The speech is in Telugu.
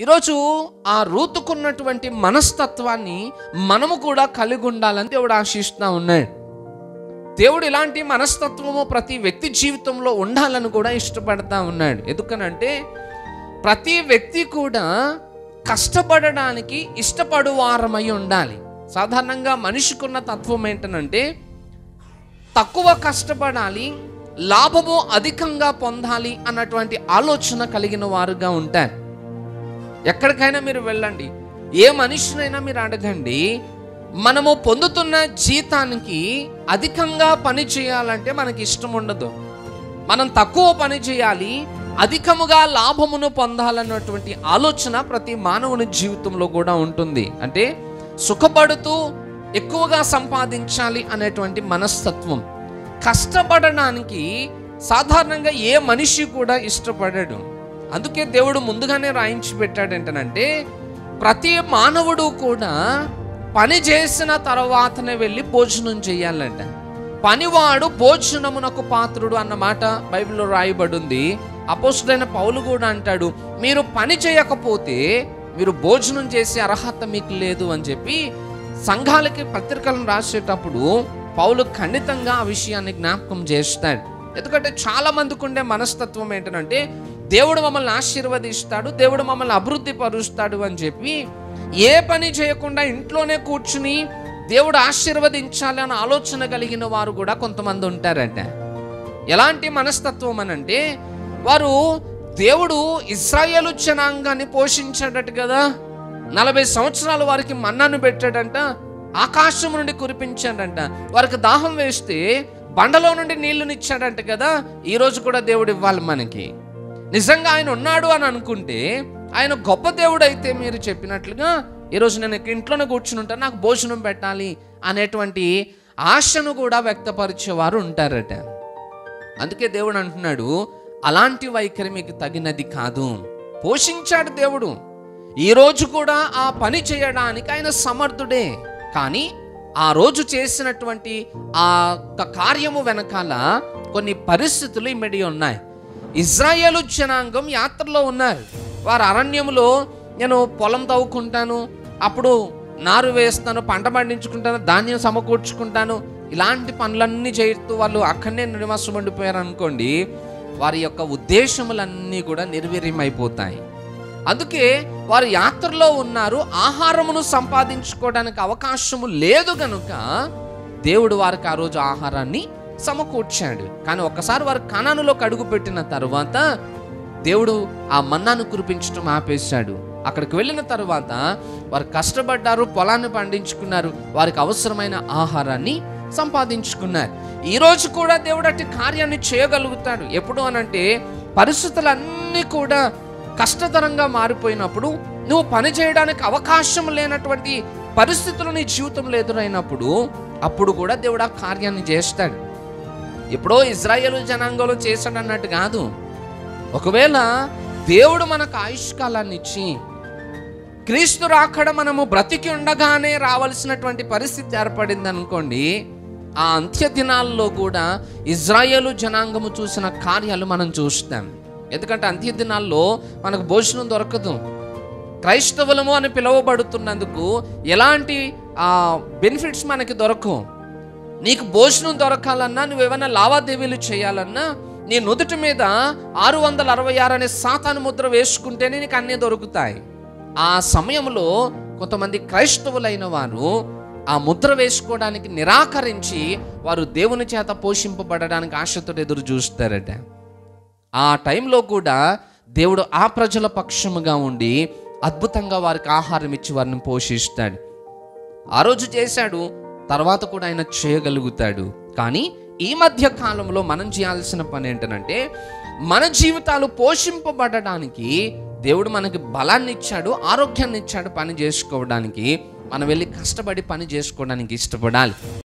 ఈరోజు ఆ రూతుకున్నటువంటి మనస్తత్వాన్ని మనము కూడా కలిగి ఉండాలని దేవుడు ఆశిస్తూ ఉన్నాడు. దేవుడు ఇలాంటి మనస్తత్వము ప్రతి వ్యక్తి జీవితంలో ఉండాలని కూడా ఇష్టపడతా ఉన్నాడు. ఎందుకనంటే ప్రతి వ్యక్తి కూడా కష్టపడడానికి ఇష్టపడు వారమై ఉండాలి. సాధారణంగా మనిషికున్న తత్వం ఏంటనంటే తక్కువ కష్టపడాలి లాభము అధికంగా పొందాలి అన్నటువంటి ఆలోచన కలిగిన వారుగా ఉంటారు. ఎక్కడికైనా మీరు వెళ్ళండి. ఏ మనిషినైనా మీరు అడగండి మనము పొందుతున్న జీతానికి అధికంగా పని చేయాలంటే మనకి ఇష్టం ఉండదు. మనం తక్కువ పని చేయాలి అధికముగా లాభమును పొందాలన్నటువంటి ఆలోచన ప్రతి మానవుని జీవితంలో కూడా ఉంటుంది. అంటే సుఖపడుతూ ఎక్కువగా సంపాదించాలి అనేటువంటి మనస్తత్వం. కష్టపడడానికి సాధారణంగా ఏ మనిషి కూడా ఇష్టపడడు. అందుకే దేవుడు ముందుగానే రాయించి పెట్టాడేంటనంటే ప్రతి మానవుడు కూడా పని చేసిన తర్వాతనే వెళ్ళి భోజనం చేయాలంట. పనివాడు భోజనమునకు పాత్రుడు అన్న మాట బైబిల్లో రాయబడింది. ఉంది పౌలు కూడా అంటాడు మీరు పని చేయకపోతే మీరు భోజనం చేసే అర్హత మీకు లేదు అని చెప్పి సంఘాలకి పత్రికలను రాసేటప్పుడు పౌలు ఖండితంగా ఆ విషయాన్ని జ్ఞాపకం చేస్తాడు. ఎందుకంటే చాలా మందికి ఉండే మనస్తత్వం ఏంటంటే దేవుడు మమ్మల్ని ఆశీర్వదిస్తాడు దేవుడు మమ్మల్ని అభివృద్ధి పరుస్తాడు అని చెప్పి ఏ పని చేయకుండా ఇంట్లోనే కూర్చుని దేవుడు ఆశీర్వదించాలి అన్న ఆలోచన కలిగిన వారు కూడా కొంతమంది ఉంటారట. ఎలాంటి మనస్తత్వం అని అంటే వారు దేవుడు ఇస్రాయేలు జనాంగాన్ని పోషించాడట కదా నలభై సంవత్సరాలు వారికి మన్నాను పెట్టాడంట ఆకాశం నుండి కురిపించాడంట. వారికి దాహం వేస్తే బండలో నుండి నీళ్ళునిచ్చాడంట కదా ఈరోజు కూడా దేవుడు ఇవ్వాలి మనకి. నిజంగా ఆయన ఉన్నాడు అని అనుకుంటే ఆయన గొప్ప దేవుడు అయితే మీరు చెప్పినట్లుగా ఈరోజు నేను ఇంట్లోనే కూర్చుని ఉంటాను నాకు భోజనం పెట్టాలి అనేటువంటి ఆశను కూడా వ్యక్తపరిచేవారు ఉంటారట. అందుకే దేవుడు అంటున్నాడు అలాంటి వైఖరి మీకు తగినది కాదు. పోషించాడు దేవుడు. ఈ రోజు కూడా ఆ పని చేయడానికి ఆయన సమర్థుడే. కానీ ఆ రోజు చేసినటువంటి ఆ యొక్క కార్యము వెనకాల కొన్ని పరిస్థితులు ఇమిడి ఉన్నాయి. ఇజ్రాయేలు జనాంగం యాత్రలో ఉన్నారు. వారు అరణ్యములో నేను పొలం తవ్వుకుంటాను అప్పుడు నారు వేస్తాను పంట పండించుకుంటాను ధాన్యం సమకూర్చుకుంటాను ఇలాంటి పనులన్నీ చేస్తూ వాళ్ళు అక్కడనే నివాసం ఉండిపోయారు అనుకోండి వారి యొక్క ఉద్దేశములన్నీ కూడా నిర్వీర్యమైపోతాయి. అందుకే వారు యాత్రలో ఉన్నారు ఆహారమును సంపాదించుకోవడానికి అవకాశము లేదు కనుక దేవుడు వారికి ఆ రోజు ఆహారాన్ని సమకూర్చాడు. కానీ ఒక్కసారి వారు కణానులోకి అడుగు పెట్టిన తర్వాత దేవుడు ఆ మన్నాను కురిపించడం ఆపేశాడు. అక్కడికి వెళ్ళిన తర్వాత వారు కష్టపడ్డారు పొలాన్ని పండించుకున్నారు వారికి అవసరమైన ఆహారాన్ని సంపాదించుకున్నారు. ఈరోజు కూడా దేవుడు అట్టి కార్యాన్ని చేయగలుగుతాడు. ఎప్పుడు అనంటే పరిస్థితులన్నీ కూడా కష్టతరంగా మారిపోయినప్పుడు నువ్వు పని చేయడానికి అవకాశం లేనటువంటి పరిస్థితులు నీ జీవితంలో ఎదురైనప్పుడు అప్పుడు కూడా దేవుడు ఆ కార్యాన్ని చేస్తాడు. ఎప్పుడో ఇజ్రాయేల్ జనాంగంలో చేశాడు అన్నట్టు కాదు. ఒకవేళ దేవుడు మనకు ఆయుష్కాలాన్ని ఇచ్చి క్రీస్తు రాకడ మనము బ్రతికి ఉండగానే రావాల్సినటువంటి పరిస్థితి ఏర్పడింది అనుకోండి ఆ అంత్య దినాల్లో కూడా ఇజ్రాయేలు జనాంగము చూసిన కార్యాలు మనం చూస్తాం. ఎందుకంటే అంత్య దినాల్లో మనకు భోజనం దొరకదు. క్రైస్తవులము అని పిలువబడుతున్నందుకు ఎలాంటి బెనిఫిట్స్ మనకి దొరకవు. నీకు భోజనం దొరకాలన్నా నువ్వు ఏమైనా లావాదేవీలు చేయాలన్నా నీ నుదుటి మీద ఆరు వందల అరవై ఆరు అనే సాతాను ముద్ర వేసుకుంటేనే నీకు అన్నీ దొరుకుతాయి. ఆ సమయంలో కొంతమంది క్రైస్తవులైన వారు ఆ ముద్ర వేసుకోవడానికి నిరాకరించి వారు దేవుని చేత పోషింపబడడానికి ఆశతో ఎదురు చూస్తారట. ఆ టైంలో కూడా దేవుడు ఆ ప్రజల పక్షముగా ఉండి అద్భుతంగా వారికి ఆహారం ఇచ్చి వారిని పోషిస్తాడు. ఆ రోజు చేశాడు తర్వాత కూడా ఆయన చేయగలుగుతాడు. కానీ ఈ మధ్య కాలంలో మనం చేయాల్సిన పని ఏంటంటే మన జీవితాలు పోషింపబడడానికి దేవుడు మనకి బలాన్ని ఇచ్చాడు ఆరోగ్యాన్ని ఇచ్చాడు పని చేసుకోవడానికి మనం వెళ్ళి కష్టపడి పని చేసుకోవడానికి ఇష్టపడాలి.